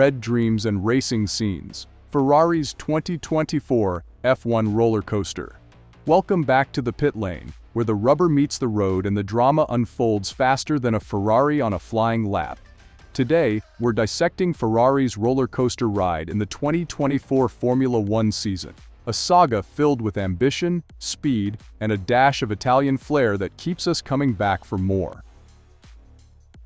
red dreams and racing scenes. Ferrari's 2024 F1 roller coaster. Welcome back to the pit lane, where the rubber meets the road and the drama unfolds faster than a Ferrari on a flying lap. Today, we're dissecting Ferrari's roller coaster ride in the 2024 Formula One season. A saga filled with ambition, speed, and a dash of Italian flair that keeps us coming back for more.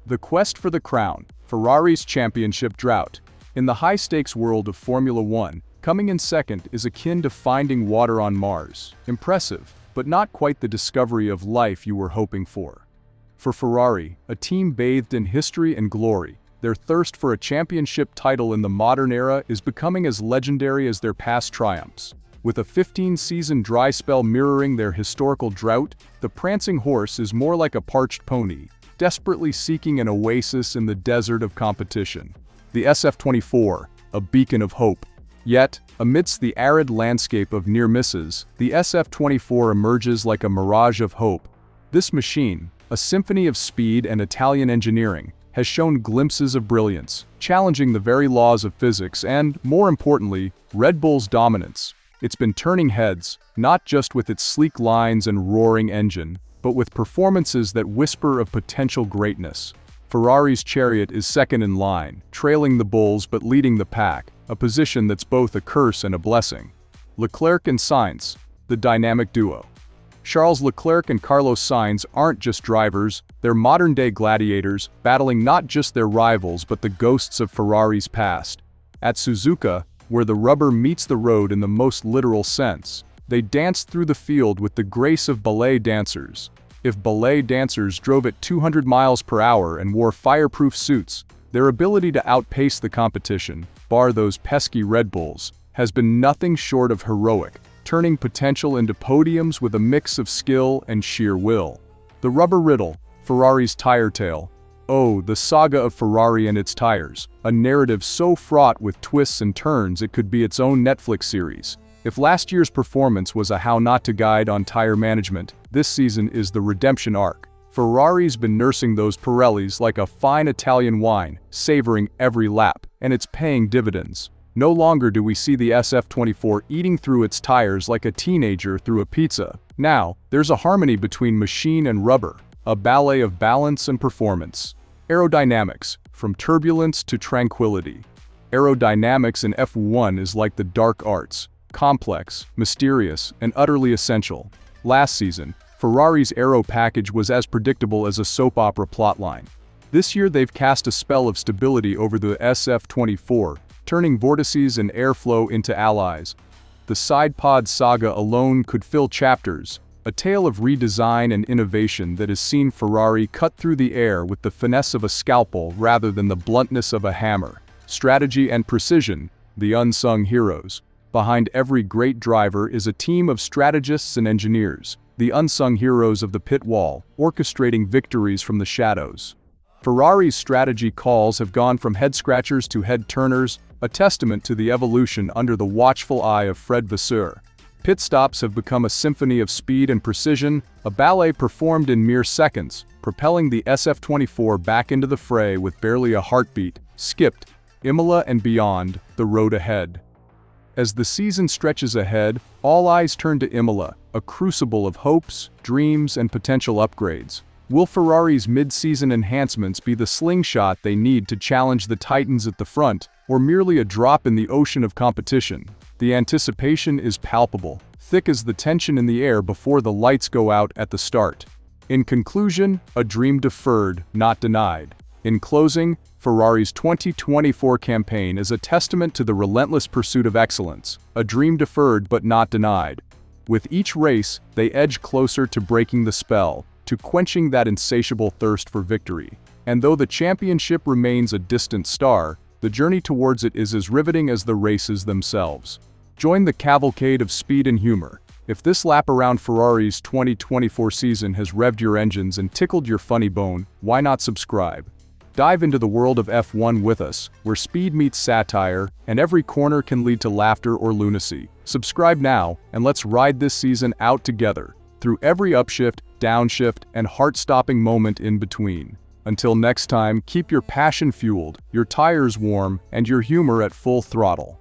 The quest for the crown, Ferrari's championship drought. In the high-stakes world of Formula One, coming in second is akin to finding water on Mars. Impressive, but not quite the discovery of life you were hoping for. For Ferrari, a team bathed in history and glory, their thirst for a championship title in the modern era is becoming as legendary as their past triumphs. With a 15-season dry spell mirroring their historical drought, the prancing horse is more like a parched pony, desperately seeking an oasis in the desert of competition. The SF-24, a beacon of hope. Yet, amidst the arid landscape of near misses, the SF-24 emerges like a mirage of hope. This machine, a symphony of speed and Italian engineering, has shown glimpses of brilliance, challenging the very laws of physics and, more importantly, Red Bull's dominance. It's been turning heads, not just with its sleek lines and roaring engine, but with performances that whisper of potential greatness. Ferrari's chariot is second in line, trailing the Bulls but leading the pack, a position that's both a curse and a blessing. Leclerc and Sainz, the dynamic duo. Charles Leclerc and Carlos Sainz aren't just drivers, they're modern-day gladiators, battling not just their rivals but the ghosts of Ferrari's past. At Suzuka, where the rubber meets the road in the most literal sense, they danced through the field with the grace of ballet dancers. If ballet dancers drove at 200 miles per hour and wore fireproof suits, their ability to outpace the competition, bar those pesky Red Bulls, has been nothing short of heroic, turning potential into podiums with a mix of skill and sheer will. The rubber riddle, Ferrari's tire tale. Oh, the saga of Ferrari and its tires, a narrative so fraught with twists and turns it could be its own Netflix series. If last year's performance was a how not to guide on tire management, this season is the redemption arc. Ferrari's been nursing those Pirellis like a fine Italian wine, savoring every lap, and it's paying dividends. No longer do we see the SF24 eating through its tires like a teenager through a pizza. Now, there's a harmony between machine and rubber, a ballet of balance and performance. Aerodynamics, from turbulence to tranquility. Aerodynamics in F1 is like the dark arts, complex, mysterious, and utterly essential. Last season, Ferrari's aero package was as predictable as a soap opera plotline. This year they've cast a spell of stability over the SF-24, turning vortices and airflow into allies. The side pod saga alone could fill chapters, a tale of redesign and innovation that has seen Ferrari cut through the air with the finesse of a scalpel rather than the bluntness of a hammer. Strategy and precision, the unsung heroes. Behind every great driver is a team of strategists and engineers, the unsung heroes of the pit wall, orchestrating victories from the shadows. Ferrari's strategy calls have gone from head-scratchers to head-turners, a testament to the evolution under the watchful eye of Fred Vasseur. Pit stops have become a symphony of speed and precision, a ballet performed in mere seconds, propelling the SF-24 back into the fray with barely a heartbeat, skipped, Imola and beyond, the road ahead. As the season stretches ahead, all eyes turn to Imola, a crucible of hopes, dreams, and potential upgrades. Will Ferrari's mid-season enhancements be the slingshot they need to challenge the titans at the front, or merely a drop in the ocean of competition? The anticipation is palpable, thick as the tension in the air before the lights go out at the start. In conclusion, a dream deferred, not denied. In closing, Ferrari's 2024 campaign is a testament to the relentless pursuit of excellence, a dream deferred but not denied. With each race, they edge closer to breaking the spell, to quenching that insatiable thirst for victory. And though the championship remains a distant star, the journey towards it is as riveting as the races themselves. Join the cavalcade of speed and humor. If this lap around Ferrari's 2024 season has revved your engines and tickled your funny bone, why not subscribe? Dive into the world of F1 with us, where speed meets satire, and every corner can lead to laughter or lunacy. Subscribe now, and let's ride this season out together, through every upshift, downshift, and heart-stopping moment in between. Until next time, keep your passion fueled, your tires warm, and your humor at full throttle.